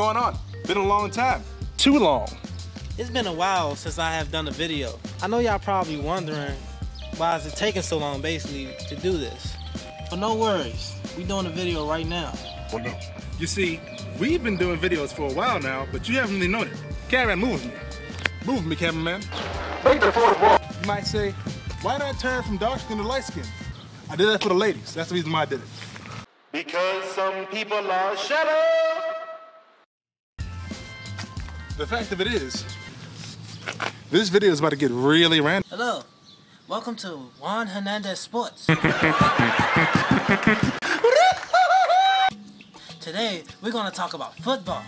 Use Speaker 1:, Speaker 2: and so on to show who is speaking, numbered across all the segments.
Speaker 1: going on? Been a long time. Too long.
Speaker 2: It's been a while since I have done a video. I know y'all probably wondering why is it taking so long basically to do this. But no worries, we doing a video right now.
Speaker 1: You see, we've been doing videos for a while now, but you haven't really known it. Cameraman, move me. Move with me, cameraman. You might say, why not I turn from dark skin to light skin? I did that for the ladies. That's the reason why I did it.
Speaker 3: Because some people are shallow.
Speaker 1: The fact of it is, this video is about to get really random.
Speaker 2: Hello, welcome to Juan Hernandez Sports. Today, we're gonna talk about football,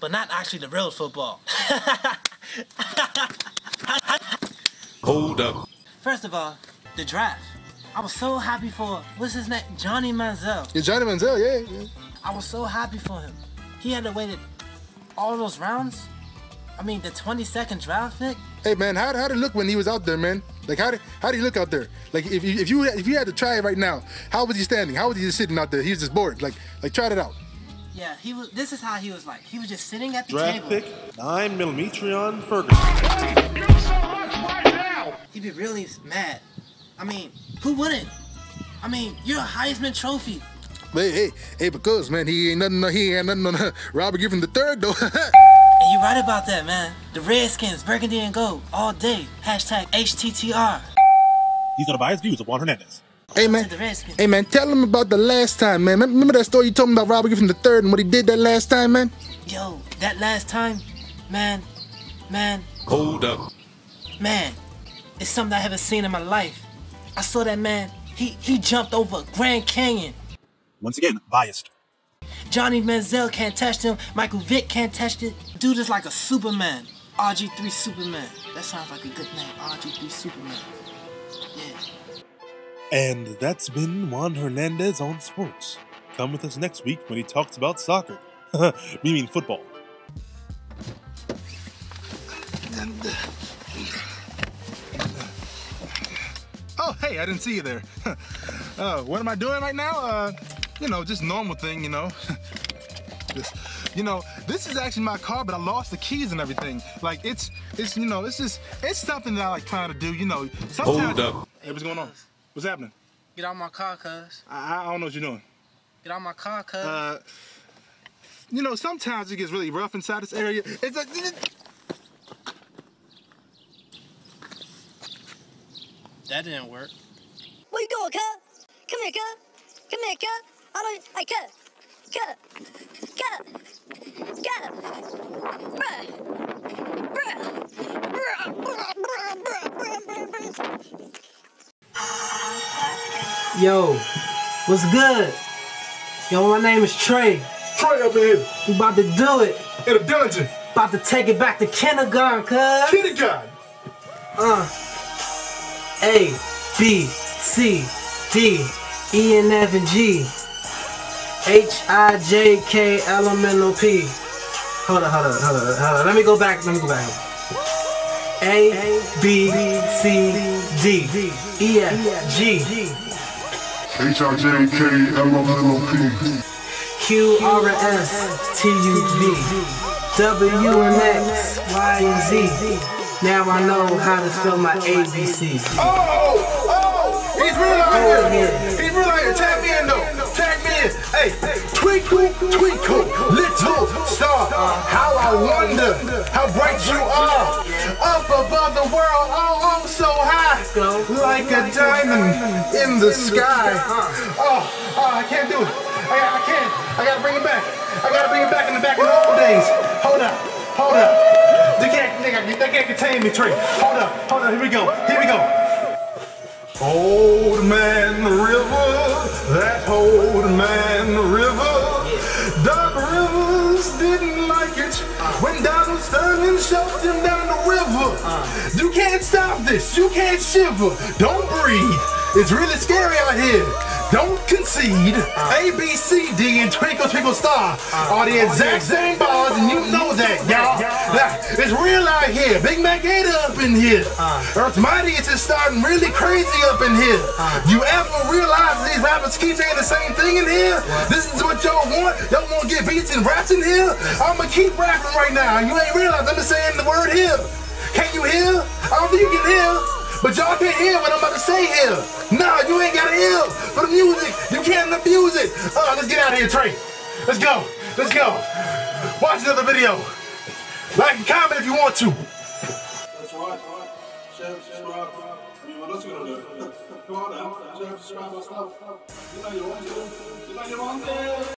Speaker 2: but not actually the real football.
Speaker 3: Hold up.
Speaker 2: First of all, the draft. I was so happy for, what's his name? Johnny Manziel.
Speaker 1: Yeah, Johnny Manziel, yeah, yeah.
Speaker 2: I was so happy for him. He had to wait all those rounds. I mean, the 22nd draft pick.
Speaker 1: Hey man, how how did it look when he was out there, man? Like how did how did he look out there? Like if you if you if you had to try it right now, how was he standing? How was he just sitting out there? He was just bored. Like like try it out.
Speaker 2: Yeah, he was. This is how he was like. He was just sitting at the
Speaker 3: Draft
Speaker 2: table.
Speaker 3: pick, 9 millimetrion Ferguson.
Speaker 2: Right He'd be really mad. I mean, who wouldn't? I mean, you're a Heisman Trophy.
Speaker 1: Hey hey hey, because man, he ain't nothing. He ain't nothing on Robert Griffin the third though.
Speaker 2: And you're right about that, man. The Redskins, burgundy and gold, all day. Hashtag HTTR.
Speaker 4: These are the biased views of Juan Hernandez.
Speaker 1: hey man,
Speaker 2: To the Redskins.
Speaker 1: hey man, tell him about the last time, man. Remember that story you told me about Robert Griffin the third and what he did that last time, man?
Speaker 2: Yo, that last time, man, man,
Speaker 3: Hold up.
Speaker 2: man, it's something I haven't seen in my life. I saw that man. He he jumped over Grand Canyon.
Speaker 4: Once again, biased.
Speaker 2: Johnny Manziel can't touch him. Michael Vick can't touch it. Dude is like a Superman. RG3 Superman. That sounds like a good name. RG3 Superman. Yeah.
Speaker 4: And that's been Juan Hernandez on sports. Come with us next week when he talks about soccer. we mean football.
Speaker 1: Oh, hey, I didn't see you there. uh, what am I doing right now? Uh, you know, just normal thing, you know. just, you know, this is actually my car, but I lost the keys and everything. Like, it's, it's, you know, it's just, it's something that I like trying to do, you know. Sometimes,
Speaker 3: Hold up.
Speaker 1: Hey, what's going on? What's happening?
Speaker 2: Get out my car, cuz.
Speaker 1: I, I don't know what you're doing.
Speaker 2: Get out my car, cuz.
Speaker 1: Uh, you know, sometimes it gets really rough inside this area. It's like,
Speaker 2: that didn't work.
Speaker 5: Where you going, cuz? Come here, cuz. Come here, cuz. I don't. Hey, cuz. Cuz. Cuz. Cuz. Bruh. Bruh. Bruh. Bruh. Bruh. Bruh. Bruh. Bruh. Bruh.
Speaker 2: Yo, what's good? Yo, my name is Trey.
Speaker 1: Trey up in here
Speaker 2: We about to do it.
Speaker 1: in a dungeon.
Speaker 2: About to take it back to kindergarten, cuz.
Speaker 1: Kindergarten.
Speaker 2: Uh. A, B, C, D, E, and F, and G. H, I, J, K, L, M, N, O, P. Hold on, hold on, hold on, hold on. Let me go back, let me go back. A, B, C, D, E, F, G,
Speaker 6: H-I-J-K-L-M-N-O-P.
Speaker 2: Q, R, S, T, U, V, W, and X, Y, Z. Now I know how to spell my ABCs.
Speaker 1: Oh, oh, he's real
Speaker 2: Oh,
Speaker 1: He's real out here. World, oh, oh, so high. Like a diamond in the sky. Oh, oh, I can't do it. I, I can't. I gotta bring it back. I gotta bring it back in the back of the old days. Hold up. Hold up. They can't, they, can't- they can't contain me, Trey. Hold up. Hold up. Here we go. Here we go. Old Man River, that can't stop this. You can't shiver. Don't breathe. It's really scary out here. Don't concede. A, B, C, D, and Twinkle Twinkle Star are the exact same bars, and you know that, y'all. Now, it's real out here. Big Mac Gator up in here. Uh. Earth Mightiest is starting really crazy up in here. Uh. You ever realize these rappers keep saying the same thing in here? This is what y'all want? Y'all want to get beats and raps in here? I'ma keep rapping right now. You ain't realize I'm just saying the word here. Can you hear? I don't think you can hear. But y'all can't hear what I'm about to say here. Nah, you ain't gotta hear for the music. You can't abuse it. Uh, let's get out of here, Trey. Let's go. Let's go. Watch another video. Like and comment if you want to.
Speaker 7: That's right. What else you gonna do? Come on now. Subscribe, stuff. You know you want to. You know you want to.